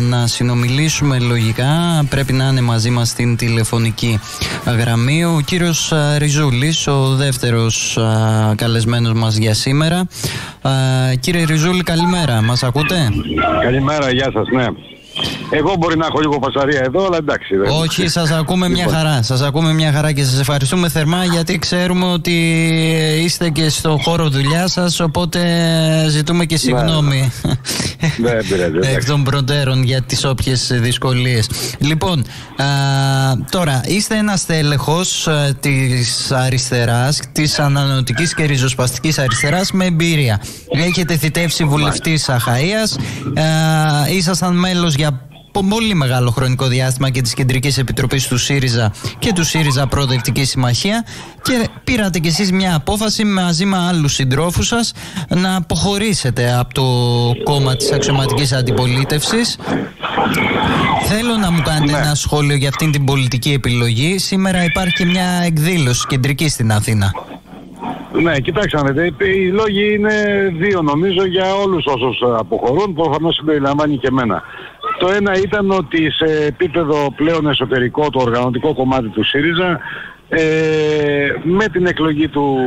να συνομιλήσουμε λογικά πρέπει να είναι μαζί μας στην τηλεφωνική γραμμή ο κύριος Ριζούλης, ο δεύτερος καλεσμένος μας για σήμερα. Κύριε Ριζούλη καλημέρα, μας ακούτε; Καλημέρα, γεια σας, ναι. Εγώ μπορεί να έχω λίγο φασαρία εδώ, αλλά εντάξει. Δεν... Όχι, σας ακούμε μια λοιπόν. χαρά. Σας ακούμε μια χαρά και σας ευχαριστούμε θερμά γιατί ξέρουμε ότι είστε και στο χώρο δουλειά σας. Οπότε ζητούμε και συγγνώμη. Ναι, ναι Εκ των προτέρων για τις όποιες δυσκολίες. Λοιπόν, α, τώρα είστε ένα τέλεχο της αριστεράς, της ανανεωτικής και ριζοσπαστικής αριστεράς με εμπειρία. Έχετε θητεύσει βουλευτής Αχαία. Ήσασταν μέλος για πολύ μεγάλο χρονικό διάστημα και της Κεντρικής Επιτροπής του ΣΥΡΙΖΑ και του ΣΥΡΙΖΑ Προοδευτική Συμμαχία και πήρατε κι εσείς μια απόφαση μαζί με άλλους συντρόφους σας να αποχωρήσετε από το κόμμα της αξιωματικής αντιπολίτευσης. Θέλω να μου κάνετε ναι. ένα σχόλιο για αυτήν την πολιτική επιλογή. Σήμερα υπάρχει και μια εκδήλωση κεντρική στην Αθήνα. Ναι, κοιτάξτε οι λόγοι είναι δύο νομίζω για όλους όσους αποχωρούν, προφανώς συμπεριλαμβάνει και εμένα. Το ένα ήταν ότι σε επίπεδο πλέον εσωτερικό, το οργανωτικό κομμάτι του ΣΥΡΙΖΑ, ε, με την εκλογή του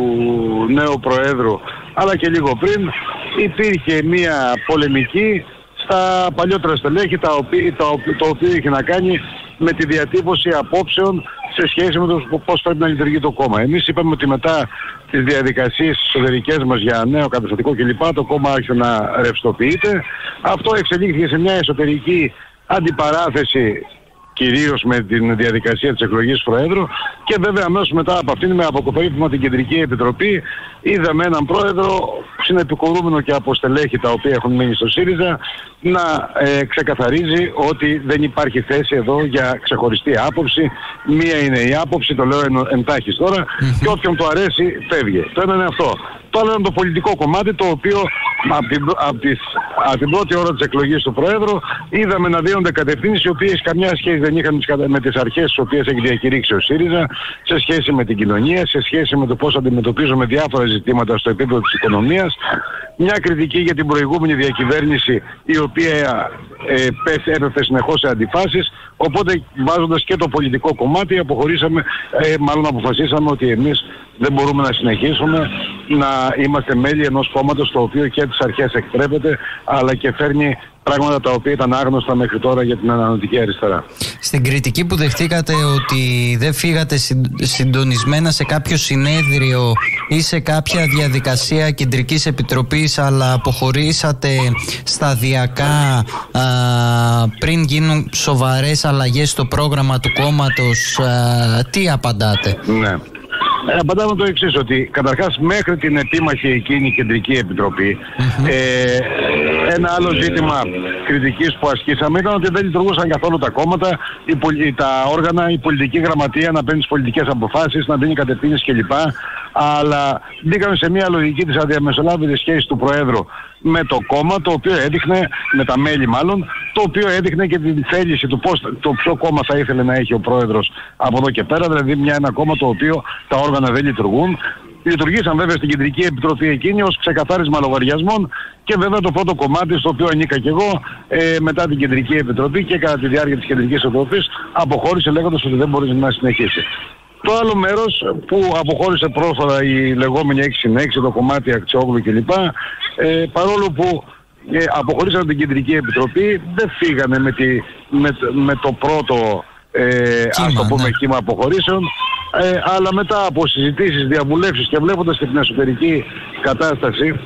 νέου Προέδρου, αλλά και λίγο πριν, υπήρχε μια πολεμική στα παλιότερα στελέχη, τα οποία, το οποίο είχε να κάνει με τη διατύπωση απόψεων σε σχέση με το πώς πρέπει να λειτουργεί το κόμμα. Εμείς είπαμε ότι μετά τις διαδικασίες εσωτερικές μας για νέο καταστατικό κλπ. το κόμμα άρχισε να ρευστοποιείται. Αυτό εξελίχθηκε σε μια εσωτερική αντιπαράθεση κυρίως με την διαδικασία της εκλογής Προέδρου και βέβαια αμέσως μετά από αυτήν με αποκοπέριφημα την Κεντρική Επιτροπή είδαμε έναν πρόεδρο συνεπικορούμενο και από στελέχη τα οποία έχουν μείνει στο ΣΥΡΙΖΑ να ε, ξεκαθαρίζει ότι δεν υπάρχει θέση εδώ για ξεχωριστή άποψη. Μία είναι η άποψη, το λέω εν, εντάχεις τώρα, και όποιον του αρέσει φεύγει. Το ένα είναι αυτό. Το άλλο είναι το πολιτικό κομμάτι το οποίο από την, από, τις, από την πρώτη ώρα της εκλογής του Προέδρου είδαμε να δίνονται κατευθύνσεις οι οποίες καμιά σχέση δεν είχαν με τις αρχές τις οποίες έχει διακηρύξει ο ΣΥΡΙΖΑ σε σχέση με την κοινωνία, σε σχέση με το πώς αντιμετωπίζουμε διάφορα ζητήματα στο επίπεδο της οικονομίας. Μια κριτική για την προηγούμενη διακυβέρνηση η οποία ε, έπεφτε συνεχώς σε αντιφάσεις. Οπότε βάζοντας και το πολιτικό κομμάτι αποχωρήσαμε, ε, μάλλον αποφασίσαμε ότι εμείς δεν μπορούμε να συνεχίσουμε να είμαστε μέλη ενός κόμματος το οποίο και τις αρχές εκτρέπεται αλλά και φέρνει πράγματα τα οποία ήταν άγνωστα μέχρι τώρα για την ανανοτική αριστερά. Στην κριτική που δεχτήκατε ότι δεν φύγατε συντονισμένα σε κάποιο συνέδριο ή σε κάποια διαδικασία κεντρικής επιτροπής αλλά αποχωρήσατε σταδιακά α, πριν γίνουν σοβαρές αλλαγές στο πρόγραμμα του κόμματος τι απαντάτε; Ναι. Ε, απαντάμε το εξής ότι καταρχάς μέχρι την επίμαχη εκείνη κεντρική επιτροπή ε, ένα άλλο ζήτημα κριτικής που ασκήσαμε ήταν ότι δεν λειτουργούσαν καθόλου τα κόμματα, η, τα όργανα, η πολιτική γραμματεία να παίρνει τις πολιτικές αποφάσεις, να δίνει κατευθύνσεις κλπ. Αλλά μπήκαμε σε μια λογική της αδιαμεσολάβητης σχέσης του Προέδρου με το κόμμα το οποίο έδειχνε, με τα μέλη μάλλον, το οποίο έδειχνε και την θέληση του πώς, το ποιο κόμμα θα ήθελε να έχει ο πρόεδρος από εδώ και πέρα, δηλαδή μια, ένα κόμμα το οποίο τα όργανα δεν λειτουργούν. Λειτουργήσαν βέβαια στην Κεντρική Επιτροπή εκείνη ως ξεκαθάρισμα λογαριασμών και βέβαια το πρώτο κομμάτι στο οποίο ανήκα και εγώ ε, μετά την Κεντρική Επιτροπή και κατά τη διάρκεια της Κεντρικής Επιτροπής αποχώρησε λέγοντας ότι δεν μπορεί να συνεχίσει. Το άλλο μέρος που αποχώρησε πρόσφατα η λεγόμενη 6 6, το κομμάτι Αξιόγλου κλπ. Ε, παρόλο που ε, αποχωρήσαν την Κεντρική Επιτροπή, δεν φύγανε με, τη, με, με το πρώτο ε, ας το πούμε ναι. κύμα αποχωρήσεων, ε, αλλά μετά από συζητήσεις, διαβουλεύσεις και βλέποντας και την εσωτερική κατάσταση,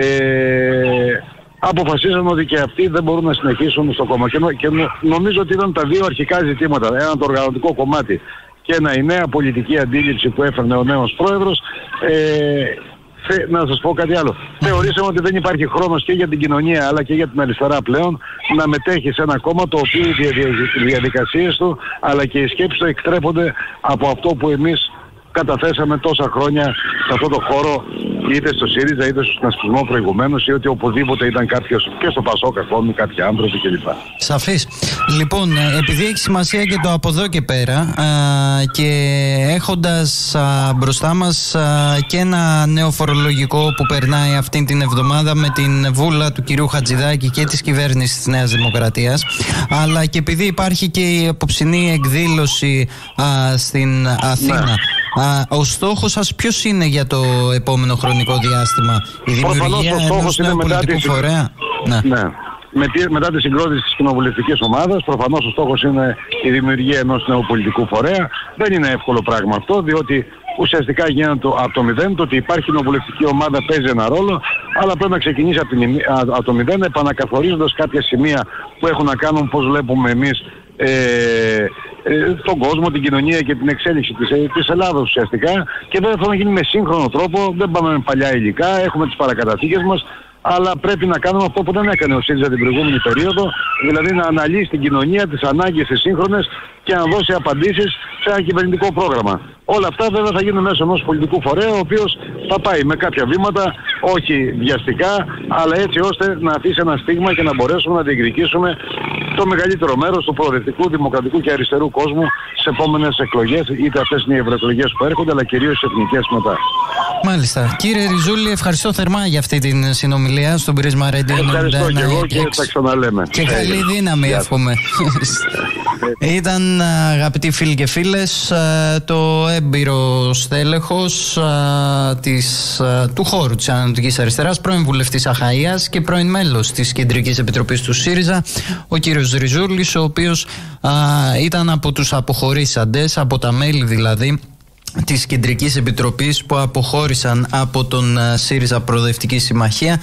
ε, αποφασίσαμε ότι και αυτοί δεν μπορούν να συνεχίσουν στο κόμμα. Και, και νομίζω ότι ήταν τα δύο αρχικά ζητήματα. Ένα το οργανωτικό κομμάτι και ένα η νέα πολιτική αντίληψη που έφερνε ο νέος πρόεδρος ε, να σας πω κάτι άλλο. Θεωρήσαμε ότι δεν υπάρχει χρόνος και για την κοινωνία αλλά και για την αριστερά πλέον να μετέχει σε ένα κόμμα το οποίο οι διαδικασίες του αλλά και οι σκέψεις του εκτρέπονται από αυτό που εμείς καταθέσαμε τόσα χρόνια σε αυτό το χώρο είτε στο ΣΥΡΙΖΑ είτε στο συνασπισμό προηγουμένως ή ότι οπουδήποτε ήταν κάποιος και στο Πασόκ ακόμη, κάποιοι άνθρωποι κλπ. Σαφής. Λοιπόν, ε, επειδή έχει σημασία και το από εδώ και πέρα α, και έχοντας μπροστά μας και ένα νέο φορολογικό που περνάει αυτή την εβδομάδα με την βούλα του κυρίου Χατζηδάκη και της κυβέρνησης της Νέας Δημοκρατίας, αλλά και επειδή υπάρχει και η απόψινή εκδήλωση στην Αθήνα. Ναι. Α, ο στόχος σας ποιος είναι για το επόμενο χρονικό διάστημα, η δημιουργία ενός νέου πολιτικού φορέα; Ναι. ναι. Με, μετά τη συγκρότηση της κοινοβουλευτικής ομάδας, προφανώς ο στόχος είναι η δημιουργία ενός νέου πολιτικού φορέα. Δεν είναι εύκολο πράγμα αυτό, διότι ουσιαστικά γίνεται το, από το μηδέν. Το ότι υπάρχει κοινοβουλευτική ομάδα παίζει ένα ρόλο, αλλά πρέπει να ξεκινήσει από, την, από το μηδέν, επανακαθορίζοντας κάποια σημεία που έχουν να κάνουν πώς βλέπουμε εμείς ε, ε, τον κόσμο, την κοινωνία και την εξέλιξη της, ε, της Ελλάδας ουσιαστικά. Και βέβαια θα να γίνει με σύγχρονο τρόπο, δεν πάμε με παλιά υλικά, έχουμε τις παρακαταθήκες μας, αλλά πρέπει να κάνουμε αυτό που δεν έκανε ο ΣΥΡΙΖΑ την προηγούμενη περίοδο, δηλαδή να αναλύσει την κοινωνία, τις ανάγκες τις σύγχρονες και να δώσει απαντήσεις σε ένα κυβερνητικό πρόγραμμα. Όλα αυτά βέβαια θα γίνουν μέσω ενός πολιτικού φορέα, ο οποίος θα πάει με κάποια βήματα, όχι βιαστικά, αλλά έτσι ώστε να αφήσει ένα στίγμα και να μπορέσουμε να διεκδικήσουμε το μεγαλύτερο μέρος του προοδευτικού, δημοκρατικού και αριστερού κόσμου σε επόμενες εκλογές, είτε αυτές είναι οι ευρωεκλογές που έρχονται, αλλά κυρίως οι εθνικές μετά. Μάλιστα. Κύριε Ριζούλη, ευχαριστώ θερμά για αυτή την συνομιλία στον Πρίσμα Radio Ευχαριστώ και εγώ και τα ξαναλέμε. Και καλή δύναμη, εύχομαι. Ήταν αγαπητοί φίλοι και φίλες το έμπειρο στέλεχος της, του χώρου της Ανατολικής Αριστεράς, πρώην βουλευτής Αχαΐας και πρώην μέλος της Κεντρικής Επιτροπής του ΣΥΡΙΖΑ, ο κύριος Ριζούλης, ο οποίος ήταν από τους αποχωρήσαντες, από τα μέλη δηλαδή της Κεντρικής Επιτροπής που αποχώρησαν από τον ΣΥΡΙΖΑ Προοδευτική Συμμαχία